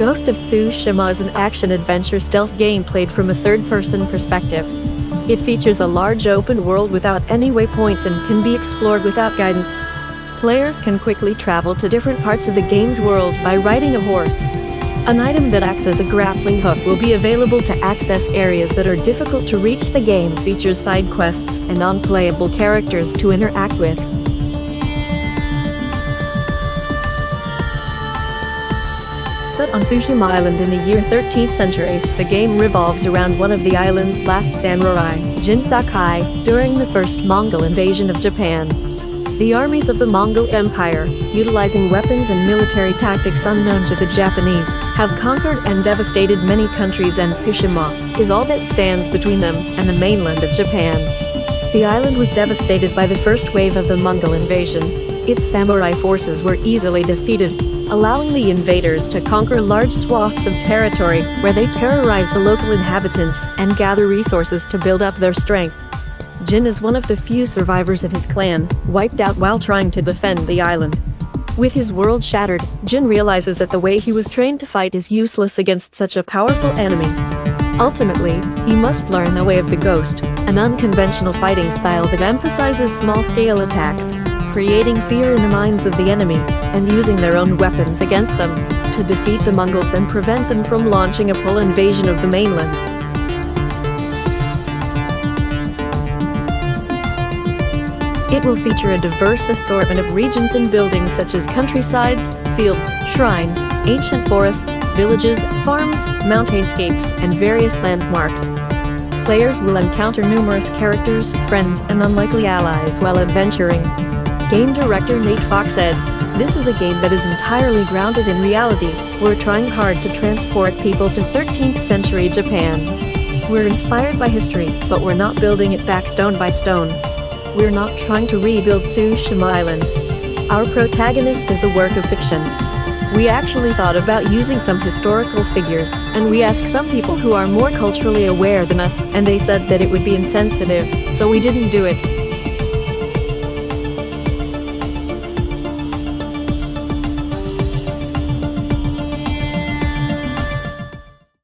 Ghost of Tsushima is an action-adventure stealth game played from a third-person perspective. It features a large open world without any waypoints and can be explored without guidance. Players can quickly travel to different parts of the game's world by riding a horse. An item that acts as a grappling hook will be available to access areas that are difficult to reach. The game features side quests and unplayable characters to interact with. Set on Tsushima Island in the year 13th century, the game revolves around one of the island's last samurai, Jin Sakai, during the first Mongol invasion of Japan. The armies of the Mongol Empire, utilizing weapons and military tactics unknown to the Japanese, have conquered and devastated many countries and Tsushima is all that stands between them and the mainland of Japan. The island was devastated by the first wave of the Mongol invasion. Its samurai forces were easily defeated, allowing the invaders to conquer large swaths of territory where they terrorize the local inhabitants and gather resources to build up their strength. Jin is one of the few survivors of his clan, wiped out while trying to defend the island. With his world shattered, Jin realizes that the way he was trained to fight is useless against such a powerful enemy. Ultimately, he must learn the way of the Ghost, an unconventional fighting style that emphasizes small-scale attacks creating fear in the minds of the enemy, and using their own weapons against them, to defeat the Mongols and prevent them from launching a full invasion of the mainland. It will feature a diverse assortment of regions and buildings such as countrysides, fields, shrines, ancient forests, villages, farms, mountainscapes, and various landmarks. Players will encounter numerous characters, friends, and unlikely allies while adventuring, Game director Nate Fox said, This is a game that is entirely grounded in reality. We're trying hard to transport people to 13th century Japan. We're inspired by history, but we're not building it back stone by stone. We're not trying to rebuild Tsushima Island. Our protagonist is a work of fiction. We actually thought about using some historical figures, and we asked some people who are more culturally aware than us, and they said that it would be insensitive, so we didn't do it.